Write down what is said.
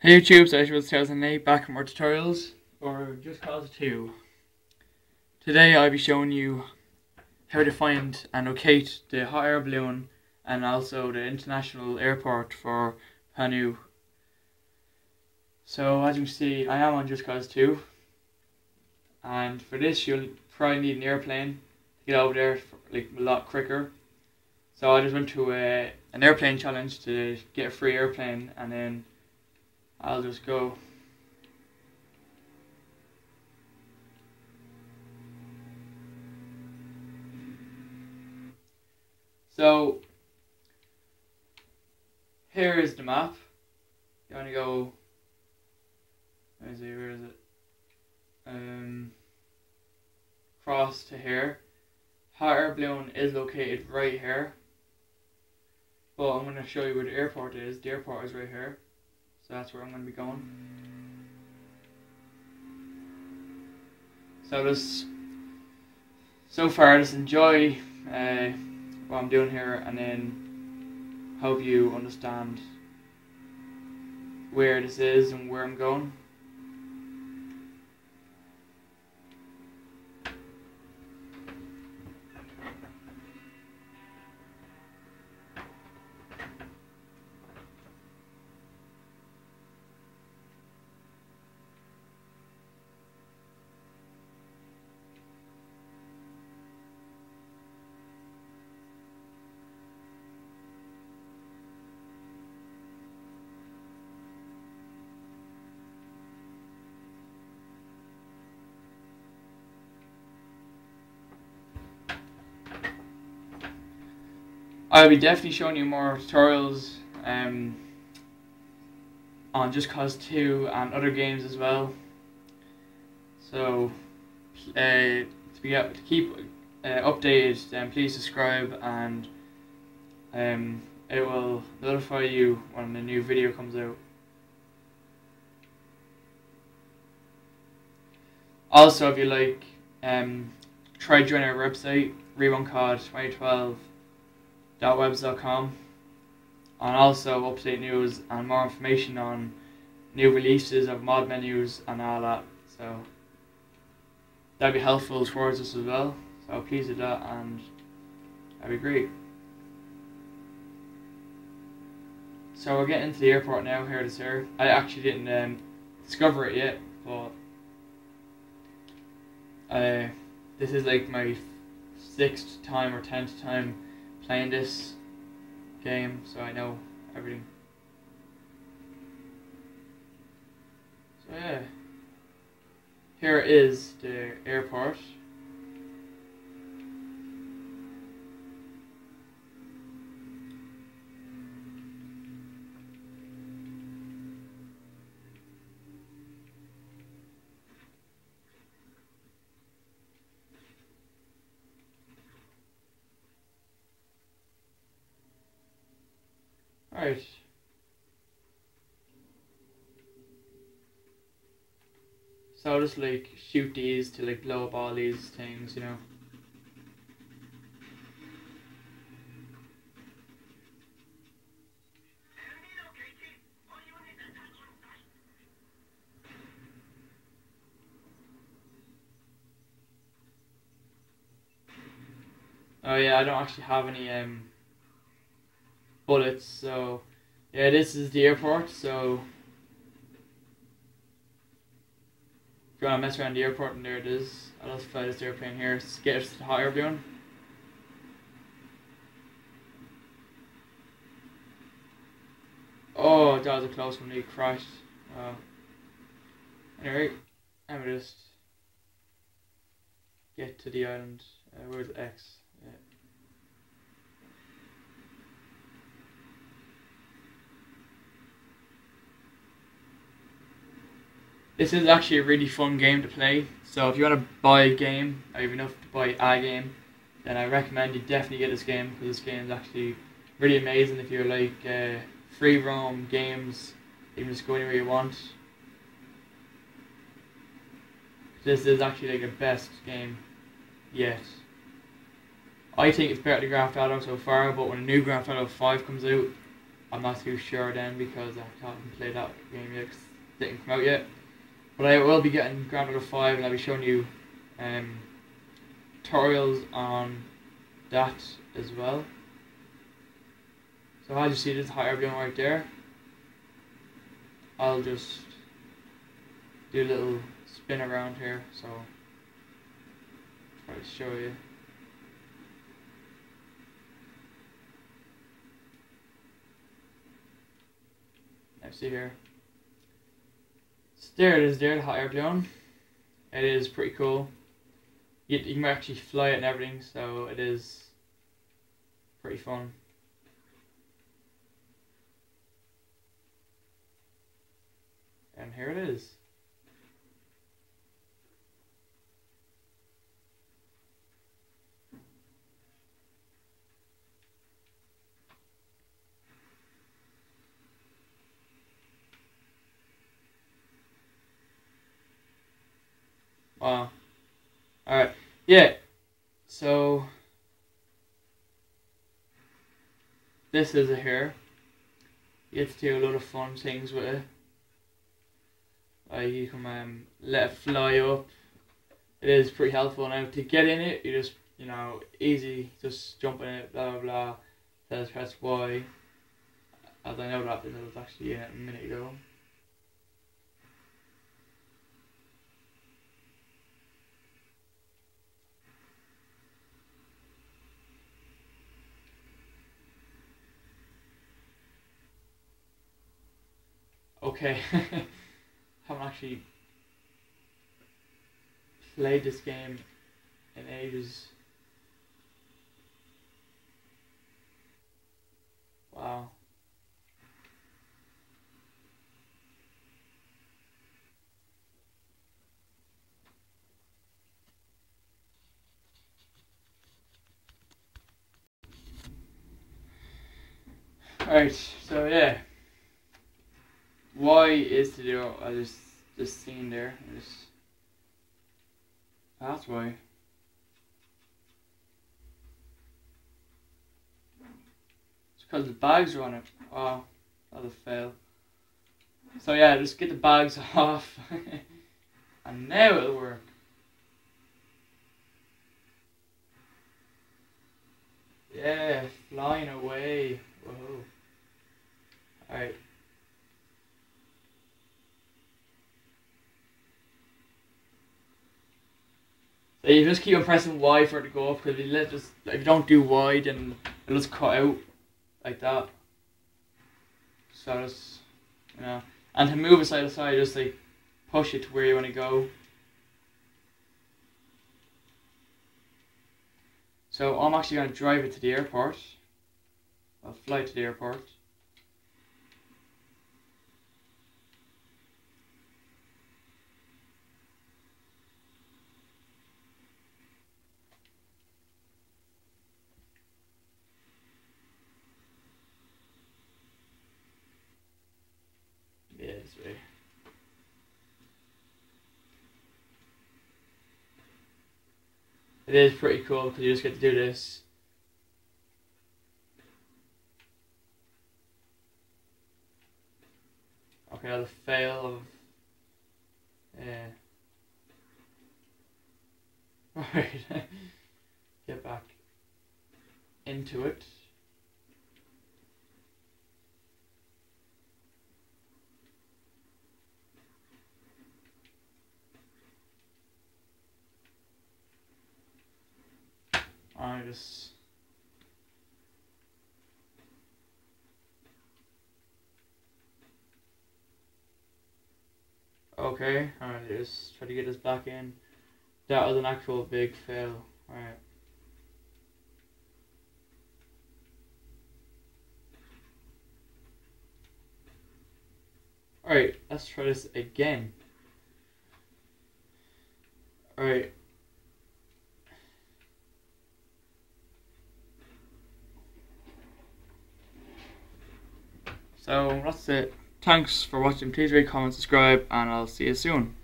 Hey YouTube, so was 2008 back with more tutorials or Just Cause 2. Today I'll be showing you how to find and locate the hot air balloon and also the international airport for Panau. So as you can see I am on Just Cause 2 and for this you'll probably need an airplane to get over there for, like a lot quicker. So I just went to a, an airplane challenge to get a free airplane and then I'll just go. So here is the map. You want to go. Where is it? Where is it? Um, cross to here. Hot balloon is located right here. But I'm going to show you where the airport is. The airport is right here. So that's where I'm going to be going. So just, so far just enjoy uh, what I'm doing here and then hope you understand where this is and where I'm going. I'll be definitely showing you more tutorials um, on Just Cause 2 and other games as well. So, uh, to, be, to keep uh, updated, then please subscribe and um, it will notify you when a new video comes out. Also, if you like, um, try join our website, WeRunCod 2012 webs.com and also up-to-date news and more information on new releases of mod menus and all that. So that'd be helpful towards us as well. So please do that and that'd be great. So we're getting to the airport now here to sir. I actually didn't um, discover it yet, but uh, this is like my sixth time or tenth time playing this game, so I know everything. So yeah, here is the airport. So I'll just like shoot these to like blow up all these things, you know. Oh yeah, I don't actually have any um bullets. So yeah, this is the airport. So if you want to mess around the airport, and there it is. I'll just fly this airplane here. Get us air balloon. Oh, that was a close one. He crashed. Uh, anyway, I'm just get to the island. Uh, where's X? Yeah. This is actually a really fun game to play. So if you want to buy a game, or even enough to buy a game, then I recommend you definitely get this game because this game is actually really amazing if you're like uh, free roam games. You can just go anywhere you want. This is actually like the best game yet. I think it's better than Grand Theft Auto so far, but when a new Grand Theft Auto 5 comes out, I'm not too sure then because I haven't played that game yet. it didn't come out yet. But I will be getting Grand Auto 5 and I'll be showing you um, tutorials on that as well. So as you see this hot air right there, I'll just do a little spin around here. So try to show you. Now see here. There it is there, the hot air balloon. It is pretty cool. You, you can actually fly it and everything, so it is pretty fun. And here it is. Wow. Alright. Yeah. So this is a hair. You get to do a lot of fun things with it. Like you can um, let it fly up. It is pretty helpful now to get in it. You just you know easy just jump in it. Blah blah blah. Says press Y. As I know that because I was actually in it a minute ago. Okay, haven't actually played this game in ages. Wow. Alright, so yeah. Y is to do uh, just this scene there. This that's why. It's because the bags are on it. Oh, that was a fail. So yeah, just get the bags off, and now it'll work. Yeah, flying away. Whoa. Alright. You just keep on pressing Y for it to go up because if you if you don't do Y then it'll just cut out like that. So just you know and to move it side to side just like push it to where you want to go. So I'm actually gonna drive it to the airport. I'll fly to the airport. Yeah, this way. It is pretty cool because you just get to do this. Okay, the fail of. Yeah. Right. get back into it. I just Okay, alright, just try to get this back in. That was an actual big fail. Alright. Alright, let's try this again. Alright. So that's it. Thanks for watching. Please rate, comment, subscribe, and I'll see you soon.